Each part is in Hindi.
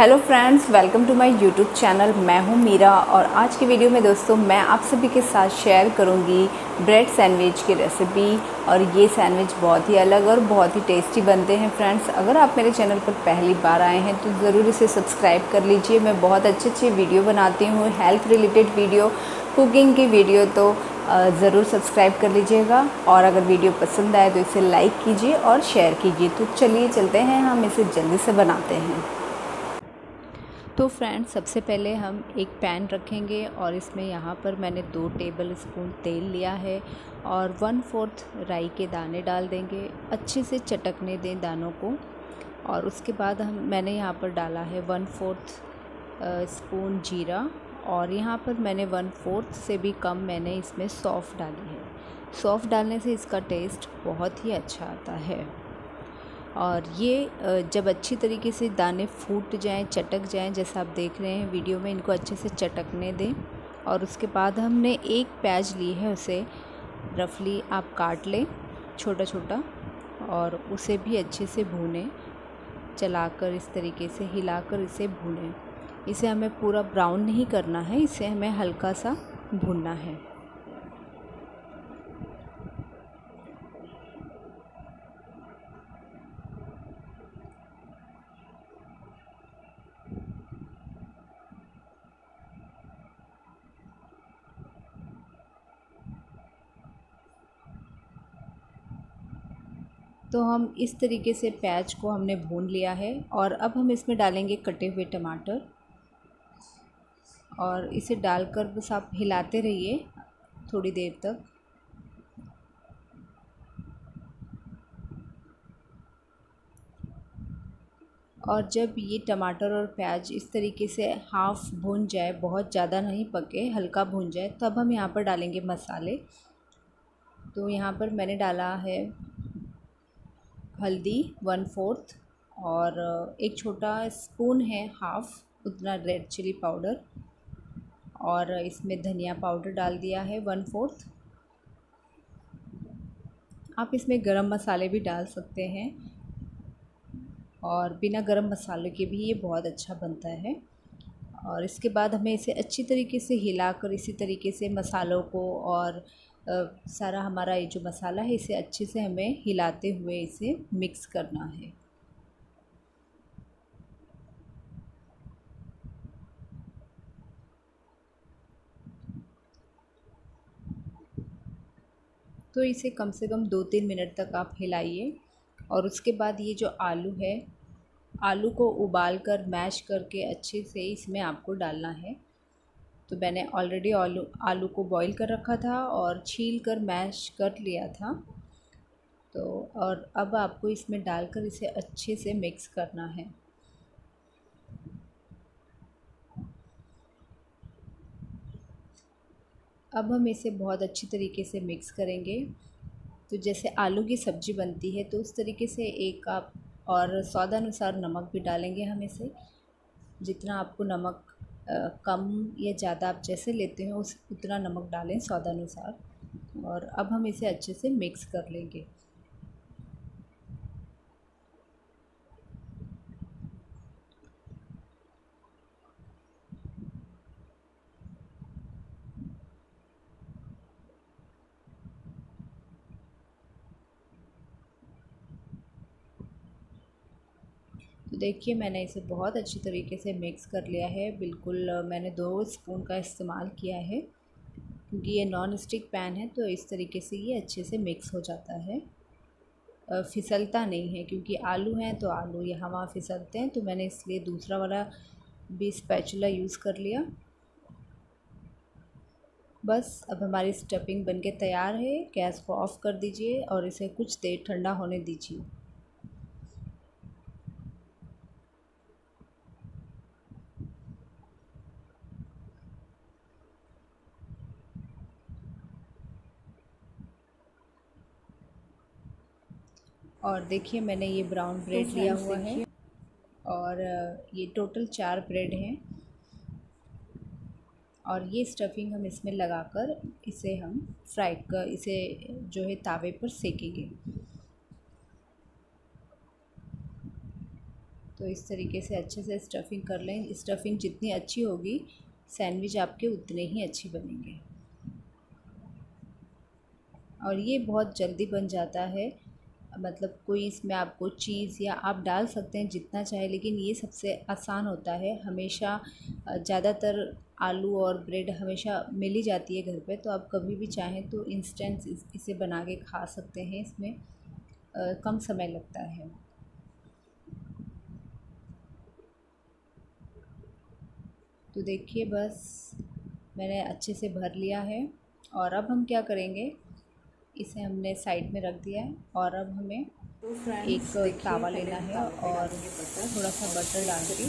Hello friends welcome to my YouTube channel मैं हूँ मीरा और आज की वीडियो में दोस्तों मैं आप सभी के साथ शेयर करूँगी ब्रेड सैंडविच की रेसिपी और ये सैंडविच बहुत ही अलग और बहुत ही टेस्टी बनते हैं फ्रेंड्स अगर आप मेरे चैनल पर पहली बार आए हैं तो ज़रूर इसे सब्सक्राइब कर लीजिए। मैं बहुत अच्छे अच्छी वीडियो बनाती हूँ हेल्थ रिलेटेड वीडियो कुकिंग की वीडियो तो ज़रूर सब्सक्राइब कर लीजिएगा। और अगर वीडियो पसंद आए तो इसे लाइक कीजिए और शेयर कीजिए। तो चलिए चलते हैं, हम इसे जल्दी से बनाते हैं। तो फ्रेंड्स सबसे पहले हम एक पैन रखेंगे और इसमें यहाँ पर मैंने दो टेबल स्पून तेल लिया है और वन फोर्थ राई के दाने डाल देंगे। अच्छे से चटकने दें दानों को और उसके बाद हम, मैंने यहाँ पर डाला है वन फोर्थ स्पून जीरा और यहाँ पर मैंने वन फोर्थ से भी कम मैंने इसमें सौफ़ डाली है। सौफ़ डालने से इसका टेस्ट बहुत ही अच्छा आता है। और ये जब अच्छी तरीके से दाने फूट जाएँ, चटक जाएँ, जैसा आप देख रहे हैं वीडियो में, इनको अच्छे से चटकने दें और उसके बाद हमने एक प्याज ली है उसे रफली आप काट लें छोटा छोटा और उसे भी अच्छे से भूनें, चलाकर इस तरीके से हिलाकर इसे भूनें। इसे हमें पूरा ब्राउन नहीं करना है, इसे हमें हल्का सा भूनना है। तो हम इस तरीके से प्याज को हमने भून लिया है और अब हम इसमें डालेंगे कटे हुए टमाटर। और इसे डालकर बस आप हिलाते रहिए थोड़ी देर तक। और जब ये टमाटर और प्याज इस तरीके से हाफ़ भून जाए, बहुत ज़्यादा नहीं पके, हल्का भून जाए, तब हम यहाँ पर डालेंगे मसाले। तो यहाँ पर मैंने डाला है हल्दी वन फोर्थ और एक छोटा स्पून है हाफ़ उतना रेड चिली पाउडर और इसमें धनिया पाउडर डाल दिया है वन फोर्थ आप इसमें गरम मसाले भी डाल सकते हैं और बिना गरम मसाले के भी ये बहुत अच्छा बनता है और इसके बाद हमें इसे अच्छी तरीके से हिलाकर, इसी तरीके से मसालों को और सारा हमारा ये जो मसाला है, इसे अच्छे से हमें हिलाते हुए इसे मिक्स करना है। तो इसे कम से कम दो तीन मिनट तक आप हिलाइए और उसके बाद ये जो आलू है, आलू को उबाल कर मैश करके अच्छे से इसमें आपको डालना है। तो मैंने ऑलरेडी आलू आलू को बॉईल कर रखा था और छील कर मैश कर लिया था। तो और अब आपको इसमें डालकर इसे अच्छे से मिक्स करना है। अब हम इसे बहुत अच्छी तरीके से मिक्स करेंगे। तो जैसे आलू की सब्ज़ी बनती है तो उस तरीके से एक आप और स्वादानुसार नमक भी डालेंगे हम इसे। जितना आपको नमक कम या ज़्यादा आप जैसे लेते हैं, उस उतना नमक डालें स्वादानुसार और अब हम इसे अच्छे से मिक्स कर लेंगे। तो देखिए, मैंने इसे बहुत अच्छी तरीके से मिक्स कर लिया है। बिल्कुल, मैंने दो स्पून का इस्तेमाल किया है, क्योंकि ये नॉन स्टिक पैन है तो इस तरीके से ये अच्छे से मिक्स हो जाता है। फिसलता नहीं है, क्योंकि आलू हैं तो आलू यहाँ वहाँ फिसलते हैं तो मैंने इसलिए दूसरा वाला भी स्पैचुला यूज़ कर लिया। बस, अब हमारी स्टफिंग बनके तैयार है। गैस को ऑफ़ कर दीजिए और इसे कुछ देर ठंडा होने दीजिए। और देखिए मैंने ये ब्राउन ब्रेड तो लिया हुआ है। और ये टोटल चार ब्रेड हैं। और ये स्टफिंग हम इसमें लगाकर इसे हम फ्राई कर इसे जो है तावे पर सेकेंगे। तो इस तरीके से अच्छे से स्टफिंग कर लें। स्टफिंग जितनी अच्छी होगी सैंडविच आपके उतने ही अच्छी बनेंगे। और ये बहुत जल्दी बन जाता है। मतलब कोई इसमें आपको चीज़ या आप डाल सकते हैं जितना चाहे लेकिन ये सबसे आसान होता है। हमेशा ज़्यादातर आलू और ब्रेड हमेशा मिल ही जाती है घर पे तो आप कभी भी चाहें तो इंस्टेंट इसे बना के खा सकते हैं। इसमें आ, कम समय लगता है। तो देखिए बस मैंने अच्छे से भर लिया है। और अब हम क्या करेंगे? इसे हमने साइड में रख दिया है और अब हमें एक तावा लेना है और थोड़ा सा बटर डाल के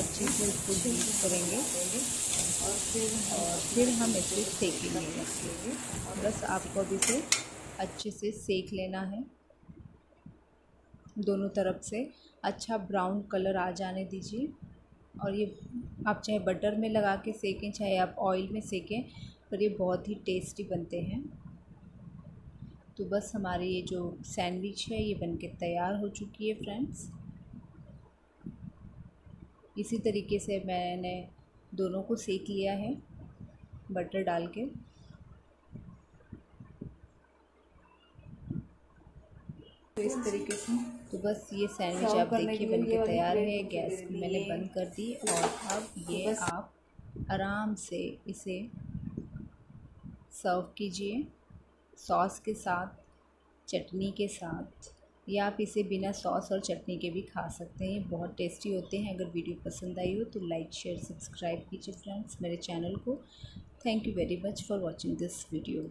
अच्छे से उसको बीट करेंगे। और फिर और फिर हम इसे सेकेंगे बस आपको अभी से अच्छे से सेक लेना है। दोनों तरफ़ से अच्छा ब्राउन कलर आ जाने दीजिए। और ये आप चाहे बटर में लगा के सेकें चाहे आप ऑयल में सेकें पर ये बहुत ही टेस्टी बनते हैं। तो बस हमारी ये जो सैंडविच है ये बनके तैयार हो चुकी है फ्रेंड्स इसी तरीके से मैंने दोनों को सेक लिया है बटर डाल के. तो इस तरीके से तो बस ये सैंडविच आप देखिए बन के तैयार है गैस मैंने बंद कर दी और अब तो ये आप आराम से इसे सर्व कीजिए. सॉस के साथ, चटनी के साथ, या आप इसे बिना सॉस और चटनी के भी खा सकते हैं। बहुत टेस्टी होते हैं। अगर वीडियो पसंद आई हो तो लाइक, शेयर, सब्सक्राइब कीजिए फ्रेंड्स मेरे चैनल को। Thank you very much for watching this video.